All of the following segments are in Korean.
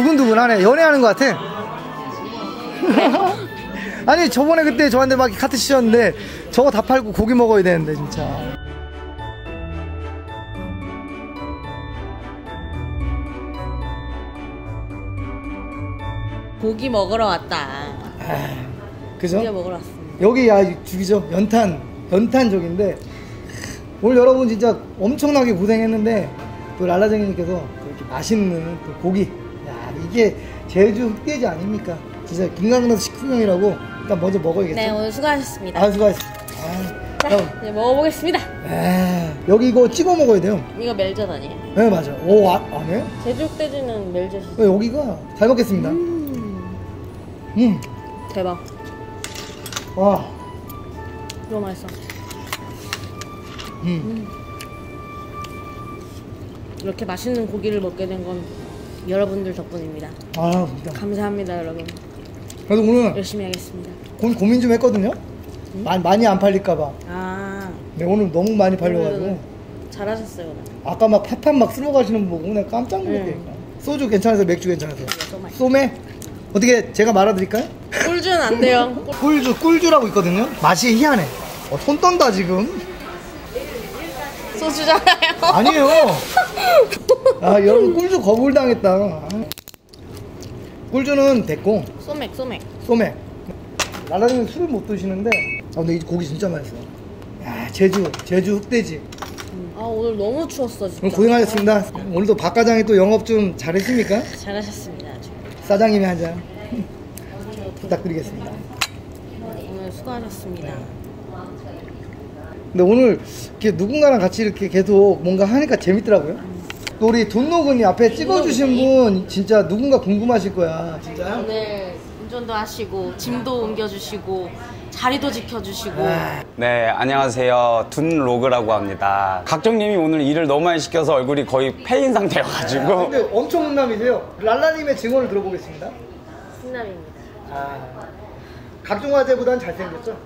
두근두근하네. 연애하는 것 같아. 아니 저번에 그때 저한테 막 카트 치셨는데 저거 다 팔고 고기 먹어야 되는데 진짜. 고기 먹으러 왔다. 아, 그죠? 고기 먹으러 왔습니다. 여기 야 죽이죠. 연탄 연탄족인데 오늘 여러분 진짜 엄청나게 고생했는데 또 랄라쟁이님께서 또 이렇게 맛있는 또 고기. 야 이게 제주 흑돼지 아닙니까? 진짜 김강남 식품형이라고 일단 먼저 먹어야겠죠. 네, 오늘 수고하셨습니다. 아 수고하셨습니다. 아, 자, 형, 이제 먹어보겠습니다. 아, 여기 이거 찍어 먹어야 돼요. 이거 멜젓 아니에요? 네 맞아. 오 아, 안 해? 제주돼지는 멜젓이 어, 여기가 잘 먹겠습니다. 음. 음, 대박. 와. 너무 맛있어. 음. 이렇게 맛있는 고기를 먹게 된 건 여러분들 덕분입니다. 아 진짜. 감사합니다, 여러분. 그래도 오늘 열심히 하겠습니다. 고, 고민 좀 했거든요. 많이 많이 안 팔릴까봐. 아, 네, 오늘 너무 많이 팔려가지고. 잘하셨어요, 오늘. 아까 막 팥팥 막 쓸어 가시는 거 보고 내가 깜짝 놀랐다니까. 소주 괜찮아서 맥주 괜찮아서. 소맥. 소매? 어떻게 제가 말아드릴까요? 꿀주는 안 돼요. 꿀- 꿀주, 꿀주라고 있거든요. 맛이 희한해. 어, 손 떤다 지금. 소주잖아요. 아니에요. 아 여러분 꿀주 거부를 당했다. 아. 꿀주는 됐고 소맥, 소맥. 소맥. 나라님은 술을 못 드시는데 아 근데 이 고기 진짜 맛있어. 야 제주 제주 흑돼지. 아, 오늘 너무 추웠어, 진짜. 오늘 고생하셨습니다. 오늘도 박 과장이 또 영업 좀 잘했습니까? 잘하셨습니다, 아주. 사장님이 한 잔 부탁드리겠습니다. 오늘 수고하셨습니다. 근데 오늘 이렇게 누군가랑 같이 이렇게 계속 뭔가 하니까 재밌더라고요. 또 우리 돈노근이 앞에 찍어주신 분 진짜 누군가 궁금하실 거야. 진짜요? 오늘 운전도 하시고 짐도 옮겨주시고 자리도 지켜주시고 아, 네, 안녕하세요. 둔로그라고 합니다. 각종님이 오늘 일을 너무 많이 시켜서 얼굴이 거의 폐인 상태여가지고. 근데 엄청 훈남이세요. 랄라님의 증언을 들어보겠습니다. 신남입니다. 아, 각종 화제보단 잘생겼죠?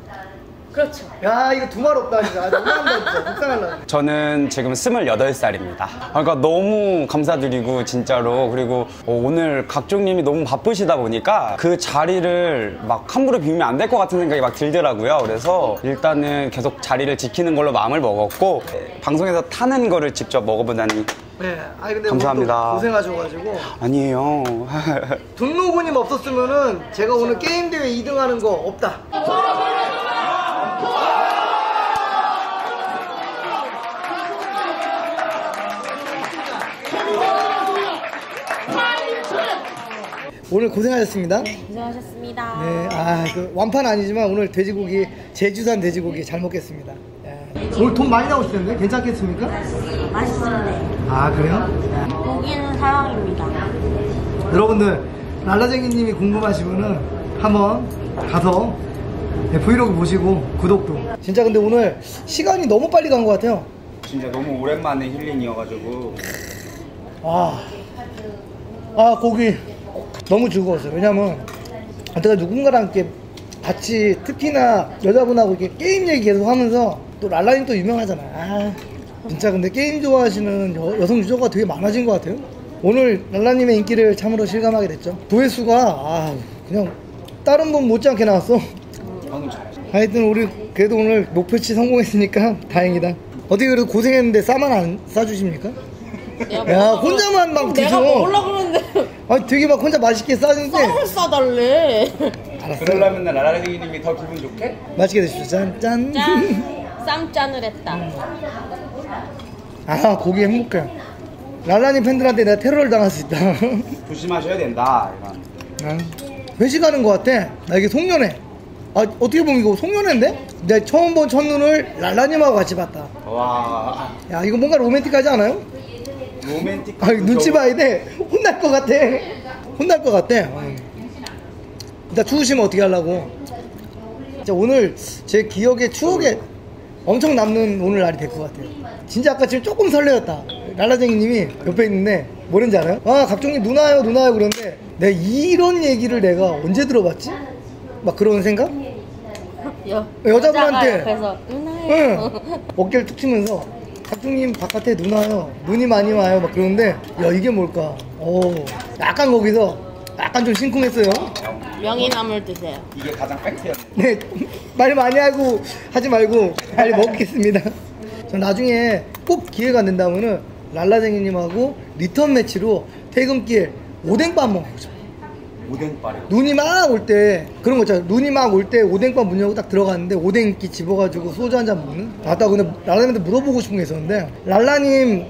그렇죠. 야 이거 두말 없다 진짜. 아, 너무한다 진짜. 속상할라. 저는 지금 28살입니다. 그러니까 너무 감사드리고, 진짜로. 그리고 어, 오늘 각종님이 너무 바쁘시다 보니까 그 자리를 막 함부로 비우면 안 될 것 같은 생각이 막 들더라고요. 그래서 일단은 계속 자리를 지키는 걸로 마음을 먹었고, 방송에서 타는 거를 직접 먹어보다니. 네, 아니 근데 감사합니다. 고생하셔가지고 아니에요. 돈노군님 없었으면은 제가 오늘 게임 대회 2등하는 거 없다. 오늘 고생하셨습니다. 고생하셨습니다. 네, 아, 그 완판 아니지만 오늘 돼지고기 제주산 돼지고기 잘 먹겠습니다. 예. 오늘 돈 많이 나오실 텐데 괜찮겠습니까? 맛있습니다. 아 그래요? 고기는 사랑입니다. 여러분들 랄라쟁이님이 궁금하시면은 한번 가서 네, 브이로그 보시고 구독도. 진짜 근데 오늘 시간이 너무 빨리 간 것 같아요. 진짜 너무 오랜만에 힐링이어가지고. 아, 아 고기 너무 즐거웠어요. 왜냐면 내가 누군가랑 이렇게 같이 특히나 여자분하고 이렇게 게임 얘기 계속 하면서 또 랄라님 또 유명하잖아. 아, 진짜 근데 게임 좋아하시는 여, 여성 유저가 되게 많아진 것 같아요. 오늘 랄라님의 인기를 참으로 실감하게 됐죠. 조회수가 아 그냥 다른 분 못지않게 나왔어. 하여튼 우리 그래도 오늘 목표치 성공했으니까 다행이다. 어떻게 그래도 고생했는데 싸만 안 싸주십니까? 야 혼자만 막 내가 드셔. 먹으려고 그러는데 아니 되게 막 혼자 맛있게 싸는데 쌈을 싸달래. 알았어. 그러려면 라라리님이 더 기분 좋게? 맛있게 드십시오. 짠 짠. 짠. 쌈짠을 했다. 아 고기 행복해. 랄라님 팬들한테 내가 테러를 당할 수 있다. 조심하셔야 된다. 이건. 아, 회식하는 것 같아. 나 이게 송년회. 아 어떻게 보면 이거 송년회인데? 내가 처음 본 첫눈을 랄라님하고 같이 봤다. 와, 야 이거 뭔가 로맨틱하지 않아요? 로맨틱. 아 눈치 봐야 돼. 혼날 것 같아. 혼날 것 같아. 어. 일단 추우시면 어떻게 하려고. 진짜 오늘 제 기억에 추억에 엄청 남는 오늘 날이 될 것 같아요. 진짜 아까 지금 조금 설레었다. 랄라쟁이님이 옆에 있는데 뭐랬는지 알아요? 아 각종님 누나요 누나요 그러는데 내가 이런 얘기를 내가 언제 들어봤지? 막 그런 생각? 여, 여자분한테. 옆에서 누나예요. 응. 어깨를 툭 치면서 각종님 바깥에 눈 와요. 눈이 많이 와요. 막 그러는데 야 이게 뭘까? 오 약간 거기서 약간 좀 심쿵했어요. 명이나물 드세요. 이게 가장 fact였네. 네, 말 많이 하고 하지 말고 빨리 먹겠습니다. 전 나중에 꼭 기회가 된다면은 랄라쟁이님하고 리턴 매치로 퇴근길 오뎅바 먹고 싶어요. 오뎅빠래. 눈이 막 올 때 그런 거 있잖아요. 눈이 막 올 때 오뎅바 문 열고 딱 들어갔는데 오뎅기 집어가지고 소주 한 잔 먹는. 아까 근데 랄라님한테 물어보고 싶은 게 있었는데 랄라님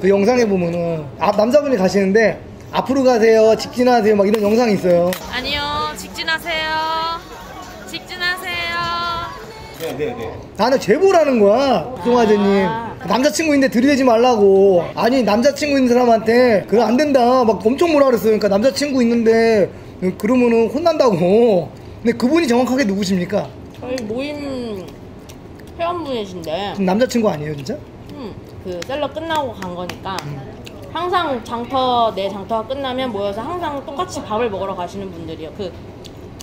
그 영상에 보면은 아, 남자분이 가시는데 앞으로 가세요, 직진하세요 막 이런 영상이 있어요. 아니요, 직진하세요. 직진하세요. 네네네. 나는 제보라는 거야, 송아재님. 남자친구 있는데 들이대지 말라고. 아니, 남자친구 있는 사람한테, 그거 안 된다. 막 엄청 뭐라 그랬어요. 그러니까 남자친구 있는데, 그러면은 혼난다고. 근데 그분이 정확하게 누구십니까? 저희 모임 회원분이신데, 남자친구 아니에요, 진짜? 음, 그 셀러 끝나고 간 거니까 항상 장터 내 장터가 끝나면 모여서 항상 똑같이 밥을 먹으러 가시는 분들이요. 그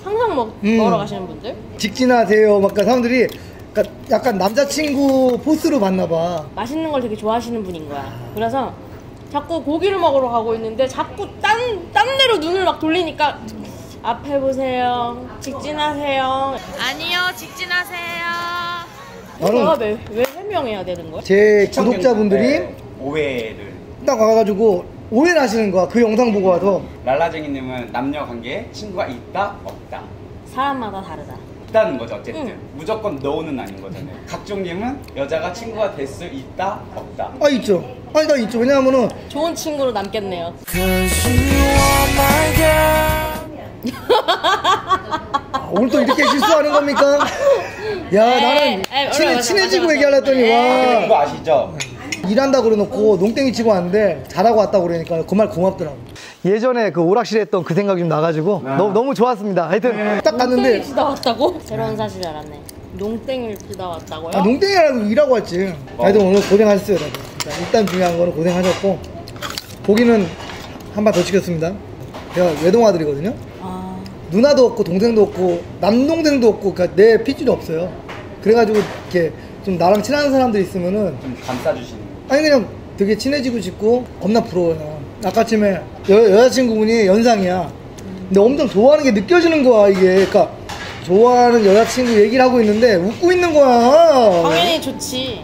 항상 먹, 음. 먹으러 가시는 분들. 직진하세요. 막 사람들이 그러니까 약간 남자친구 포스로 봤나 봐. 맛있는 걸 되게 좋아하시는 분인 거야. 그래서 자꾸 고기를 먹으러 가고 있는데 자꾸 딴, 딴 데로 눈을 막 돌리니까 앞에 보세요. 직진하세요. 아니요, 직진하세요. 나는- 내가 왜, 왜 해명해야 되는 거야? 제 구독자분들이 오해를. 딱 와가지고 오해를 하시는 거야. 그 영상 보고 와서. 랄라쟁이님은 남녀 관계에 친구가 있다 없다. 사람마다 다르다. 있다는 거죠 어쨌든 응. 무조건 노는 아닌 거잖아요. 각종님은 여자가 친구가 될 수 있다 없다. 아, 있죠. 아니, 나 있죠. 왜냐하면은 좋은 친구로 남겠네요. 아, 오늘 또 이렇게 실수하는 겁니까? 야 에이, 나는 에이, 친해, 맞아, 친해지고 맞아, 얘기하려 했더니 맞아. 근데 그거 와 아시죠? 일한다 그래놓고 농땡이 치고 왔는데 잘하고 왔다고 그러니까 그 말 고맙더라고 예전에 그 오락실에 했던 그 생각이 좀 나가지고 너무, 너무 좋았습니다 하여튼 딱 갔는데 농땡이를 치다 왔다고? 새로운 사실 알았네. 농땡이를 치다 왔다고요? 아, 농땡이라고 일하고 왔지 하여튼 오늘 고생하셨어요 진짜. 일단 중요한 거는 고생하셨고 고기는 한 번 더 시켰습니다 제가 외동 아들이거든요 아, 누나도 없고 동생도 없고 남동생도 없고 그러니까 내 핏줄이 없어요. 그래가지고 이렇게 좀 나랑 친한 사람들 있으면은 좀 감싸주시는 거. 아니 그냥 되게 친해지고 싶고 겁나 부러워요. 아까 아침에 여, 여자친구분이 연상이야. 근데 엄청 좋아하는 게 느껴지는 거야 이게. 그러니까 좋아하는 여자친구 얘기를 하고 있는데 웃고 있는 거야. 당연히 좋지.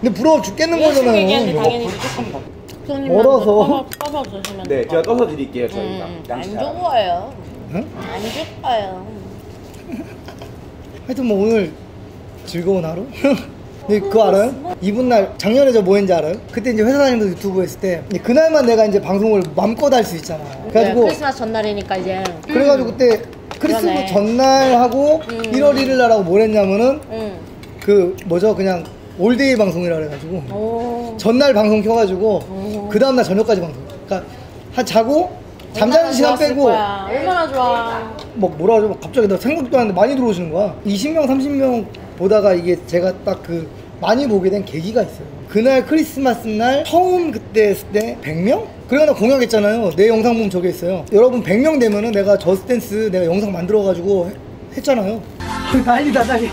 근데 부러워 죽겠는 여자친구 얘기하는데 거잖아요. 당연히 좋지. 손님만 멀어서. 떠서, 떠서 주시면 네, 제가. 떠서 드릴게요 저희가. 음, 안 잘. 좋아요. 응? 안 좋아요. 하여튼 뭐 오늘 즐거운 하루? 근데 그거 알아요? 이분 날 작년에 저 뭐 했는지 알아요? 그때 이제 회사 다니면서 유튜브 했을 때 그날만 내가 이제 방송을 맘껏 할 수 있잖아. 그래가지고 네, 크리스마스 전날이니까 이제. 그래가지고 그때 크리스마스 그러네. 전날 하고 음. 1월 1일 날 하고 뭘 했냐면은 응. 그 뭐죠 그냥 all day 방송이라 그래가지고 오. 전날 방송 켜가지고 오. 그 다음날 저녁까지 방송. 그러니까 한 자고 잠자는 시간 빼고 거야. 얼마나 좋아. 뭐 뭐라 그러죠? 막 갑자기 나 생각도 안 했는데 많이 들어오시는 거야. 20명, 30명 보다가 이게 제가 딱 그 많이 보게 된 계기가 있어요. 그날 크리스마스 날 처음 그때 했을 때 100명? 그래가 나 공약했잖아요. 내 영상 보면 저게 있어요. 여러분 100명 되면은 내가 Just Dance 내가 영상 만들어가지고 해- 했잖아요. 난리다 난리.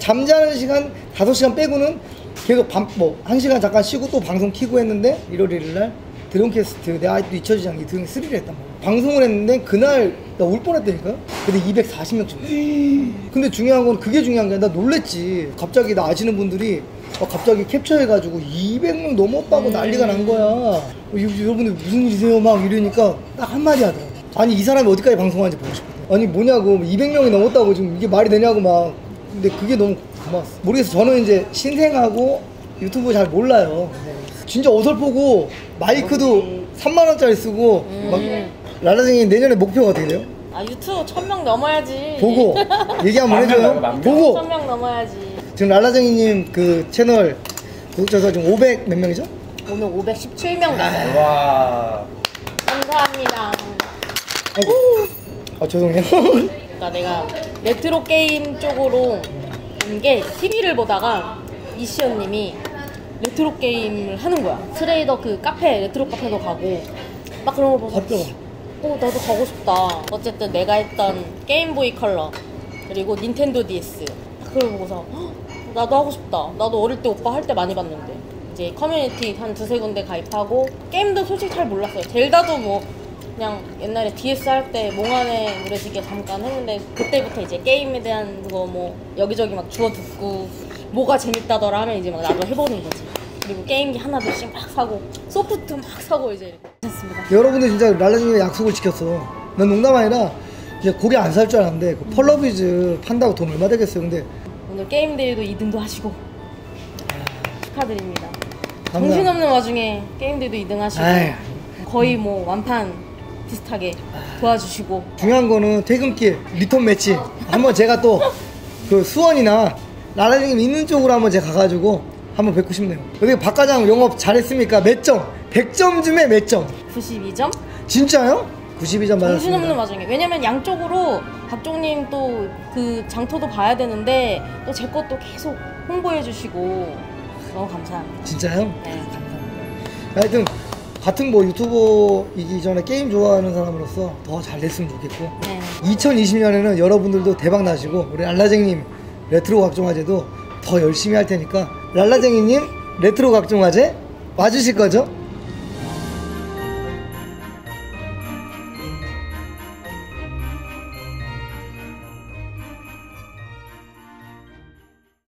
잠자는 시간 5시간 빼고는 계속 밤, 뭐, 1시간 잠깐 쉬고 또 방송 키고 했는데, 1월 1일 날, 드론캐스트, 내가 아직도 잊혀지지 않게 드론 3를 했단 말이야. 방송을 했는데, 그날, 나 울 뻔했다니까? 근데 240명 찍었어. 근데 중요한 건 그게 중요한 게 아니라, 나 놀랬지. 갑자기 나 아시는 분들이, 어, 갑자기 캡처해가지고 200명 넘었다고 난리가 난 거야. 어, 여- 여러분들 무슨 일이세요? 막 이러니까 딱 한마디 하더라고. 아니, 이 사람이 어디까지 방송하는지 보고 싶어. 아니, 뭐냐고. 200명이 넘었다고 지금 이게 말이 되냐고 막. 근데 그게 너무 고마웠어. 모르겠어. 저는 이제 신생하고 유튜브 잘 몰라요. 진짜 어설프고 마이크도 3만 원짜리 쓰고 막 라라쟁이 내년에 목표가 어떻게 돼요? 아 유튜브 천 명 넘어야지. 보고 얘기 한번 만 명, 해줘요. 만 명. 보고 천 명 넘어야지. 지금 라라쟁이님 그 채널 구독자 수 지금 500 몇 명이죠? 오늘 517명 나요. 와. 감사합니다. 아이고. 아 죄송해요. 그러니까 내가 레트로 게임 쪽으로 온 게 TV를 보다가 이시언님이 레트로 게임을 하는 거야. 트레이더 그 카페 레트로 카페도 가고 막 그런 거 보고 봤죠? 어 나도 가고 싶다. 어쨌든 내가 했던 게임보이 컬러 그리고 닌텐도 DS 그걸 보고서 헉, 나도 하고 싶다. 나도 어릴 때 오빠 할 때 많이 봤는데 이제 커뮤니티 한 두세 군데 가입하고 게임도 솔직히 잘 몰랐어요. 젤다도 뭐 그냥 옛날에 DS 할 때 몽환의 모래시계 잠깐 했는데 그때부터 이제 게임에 대한 거뭐 여기저기 막 주워 듣고 뭐가 재밌다더라 하면 이제 막 나도 해보는 거지. 그리고 게임기 하나둘씩 막 사고 소프트 막 사고 이제 했습니다. 여러분들 진짜 랄라님의 약속을 지켰어. 난 농담 아니라 이제 고기 안 살 줄 알았는데 그 펄러비즈 판다고 돈 얼마 되겠어요. 근데 오늘 게임 대회도 2등도 하시고 축하드립니다. 감사합니다. 정신없는 와중에 게임 대회도 2등 하시고 아이. 거의 뭐 완판 비슷하게 도와주시고 중요한 거는 퇴근길 리턴 매치 한번 제가 또 그 수원이나 라라님 있는 쪽으로 한번 제가 가가지고 한번 뵙고 싶네요. 여기 박과장 영업 잘했습니까? 몇 점? 100점 중에 몇 점? 92점? 진짜요? 92점 정신없는 맞았습니다. 와중에 왜냐면 양쪽으로 박종님 또 그 장터도 봐야 되는데 또 제 것도 계속 홍보해 주시고 너무 감사합니다. 진짜요? 네. 하여튼 같은 뭐 유튜버이기 전에 게임 좋아하는 사람으로서 더 잘 됐으면 좋겠고 네. 2020년에는 여러분들도 대박 나시고 우리 랄라쟁님 레트로 각종화제도 더 열심히 할 테니까 랄라쟁이님 레트로 각종 화제 와주실 거죠?